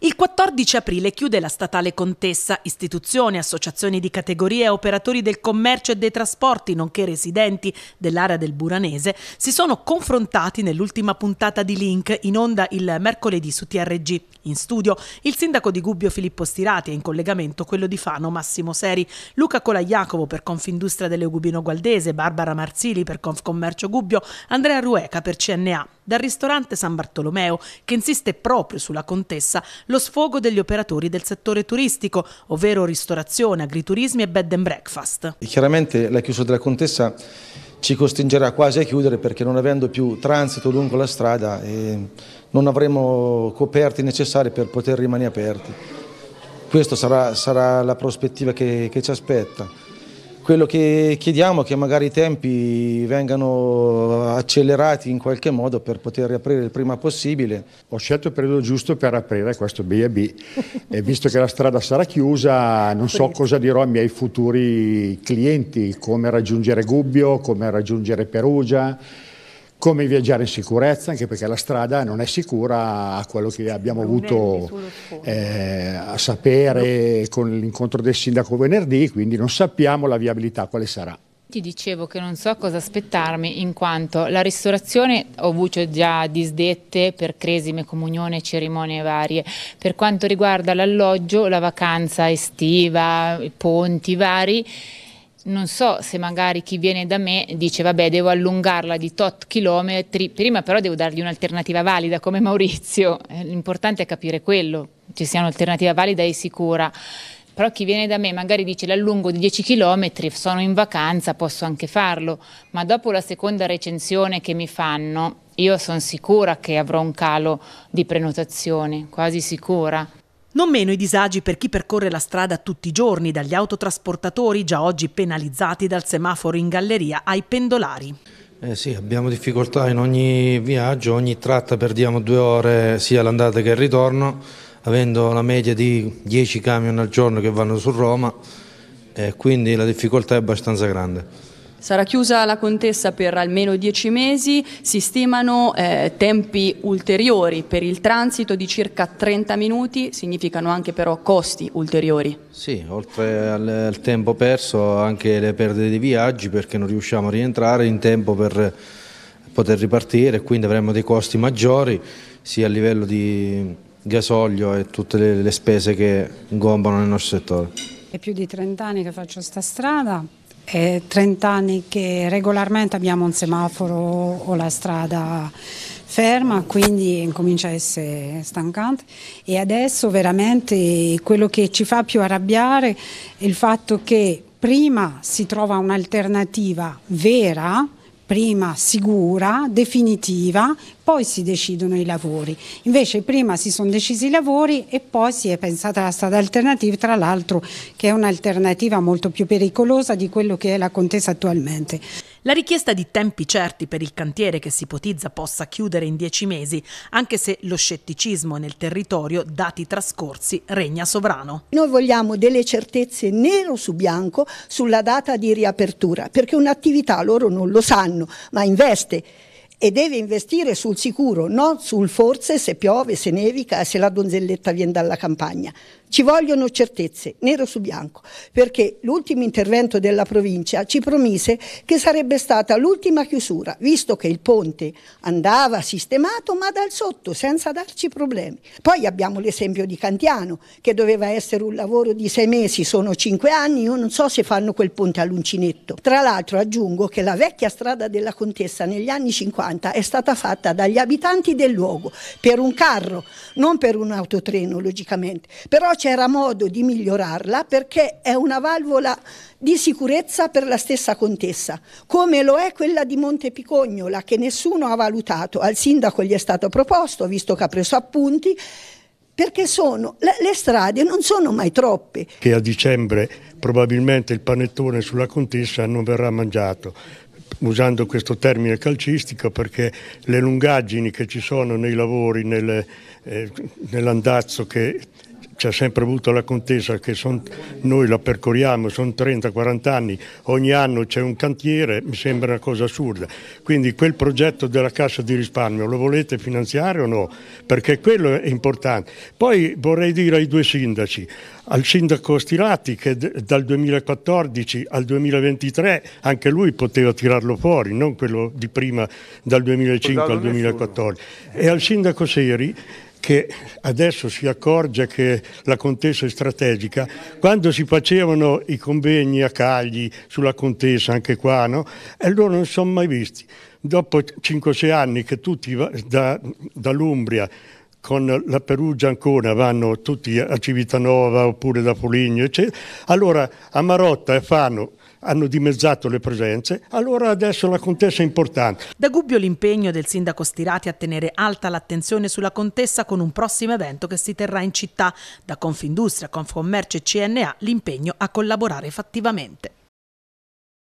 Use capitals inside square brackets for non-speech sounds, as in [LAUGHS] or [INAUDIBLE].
Il 14 aprile chiude la statale Contessa, istituzioni, associazioni di categorie operatori del commercio e dei trasporti, nonché residenti dell'area del Buranese, si sono confrontati nell'ultima puntata di Link in onda il mercoledì su TRG. In studio il sindaco di Gubbio Filippo Stirati e in collegamento quello di Fano Massimo Seri, Luca Colaiacovo per Confindustria delle Gubino Gualdese, Barbara Marzili per Confcommercio Gubbio, Andrea Rueca per CNA. Dal ristorante San Bartolomeo, che insiste proprio sulla Contessa, lo sfogo degli operatori del settore turistico, ovvero ristorazione, agriturismi e bed and breakfast. Chiaramente la chiusura della Contessa ci costringerà quasi a chiudere perché non avendo più transito lungo la strada eh, non avremo coperti necessari per poter rimanere aperti. Questa sarà, sarà la prospettiva che, che ci aspetta. Quello che chiediamo è che magari i tempi vengano accelerati in qualche modo per poter riaprire il prima possibile. Ho scelto il periodo giusto per aprire questo B&B [LAUGHS] e visto che la strada sarà chiusa non so cosa dirò ai miei futuri clienti, come raggiungere Gubbio, come raggiungere Perugia come viaggiare in sicurezza, anche perché la strada non è sicura a quello che abbiamo avuto eh, a sapere con l'incontro del sindaco venerdì, quindi non sappiamo la viabilità quale sarà. Ti dicevo che non so cosa aspettarmi in quanto la ristorazione ho avuto già disdette per cresime, comunione, cerimonie varie. Per quanto riguarda l'alloggio, la vacanza estiva, i ponti vari, non so se magari chi viene da me dice vabbè devo allungarla di tot chilometri, prima però devo dargli un'alternativa valida come Maurizio, eh, l'importante è capire quello, ci sia un'alternativa valida e sicura. Però chi viene da me magari dice l'allungo di 10 km, sono in vacanza, posso anche farlo, ma dopo la seconda recensione che mi fanno, io sono sicura che avrò un calo di prenotazione, quasi sicura. Non meno i disagi per chi percorre la strada tutti i giorni, dagli autotrasportatori già oggi penalizzati dal semaforo in galleria ai pendolari. Eh sì, abbiamo difficoltà in ogni viaggio, ogni tratta perdiamo due ore sia l'andata che il ritorno, avendo la media di 10 camion al giorno che vanno su Roma, eh, quindi la difficoltà è abbastanza grande. Sarà chiusa la contessa per almeno dieci mesi, si stimano eh, tempi ulteriori per il transito di circa 30 minuti, significano anche però costi ulteriori. Sì, oltre al, al tempo perso anche le perdite di viaggi perché non riusciamo a rientrare in tempo per poter ripartire, quindi avremo dei costi maggiori sia a livello di gasolio e tutte le, le spese che ingombano nel nostro settore. È più di 30 anni che faccio sta strada, è 30 anni che regolarmente abbiamo un semaforo o la strada ferma, quindi comincia a essere stancante. E adesso veramente quello che ci fa più arrabbiare è il fatto che prima si trova un'alternativa vera, prima sicura, definitiva, poi si decidono i lavori. Invece prima si sono decisi i lavori e poi si è pensata alla strada alternativa, tra l'altro che è un'alternativa molto più pericolosa di quello che è la contesa attualmente. La richiesta di tempi certi per il cantiere che si ipotizza possa chiudere in dieci mesi, anche se lo scetticismo nel territorio, dati trascorsi, regna sovrano. Noi vogliamo delle certezze nero su bianco sulla data di riapertura, perché un'attività loro non lo sanno, ma investe e deve investire sul sicuro, non sul forse se piove, se nevica, se la donzelletta viene dalla campagna. Ci vogliono certezze, nero su bianco, perché l'ultimo intervento della provincia ci promise che sarebbe stata l'ultima chiusura, visto che il ponte andava sistemato ma dal sotto, senza darci problemi. Poi abbiamo l'esempio di Cantiano, che doveva essere un lavoro di sei mesi, sono cinque anni, io non so se fanno quel ponte all'uncinetto. Tra l'altro aggiungo che la vecchia strada della Contessa negli anni 50 è stata fatta dagli abitanti del luogo, per un carro, non per un autotreno logicamente, però c'era modo di migliorarla perché è una valvola di sicurezza per la stessa contessa, come lo è quella di Montepicognola che nessuno ha valutato, al sindaco gli è stato proposto, visto che ha preso appunti, perché sono, le, strade non sono mai troppe. Che a dicembre probabilmente il panettone sulla contessa non verrà mangiato, usando questo termine calcistico perché le lungaggini che ci sono nei lavori, nelle, eh, nell'andazzo che c'è sempre avuto la contesa che son, noi la percorriamo, sono 30-40 anni, ogni anno c'è un cantiere, mi sembra una cosa assurda. Quindi quel progetto della Cassa di risparmio lo volete finanziare o no? Perché quello è importante. Poi vorrei dire ai due sindaci, al sindaco Stirati che dal 2014 al 2023 anche lui poteva tirarlo fuori, non quello di prima dal 2005 al 2014. E al sindaco Seri che adesso si accorge che la contessa è strategica, quando si facevano i convegni a Cagli sulla contessa, anche qua, no? e loro non sono mai visti. Dopo 5-6 anni che tutti da, dall'Umbria con la Perugia ancora vanno tutti a Civitanova oppure da Foligno, eccetera, allora a Marotta fanno hanno dimezzato le presenze, allora adesso la contessa è importante. Da Gubbio l'impegno del sindaco Stirati a tenere alta l'attenzione sulla contessa con un prossimo evento che si terrà in città. Da Confindustria, Confcommercio e CNA l'impegno a collaborare fattivamente.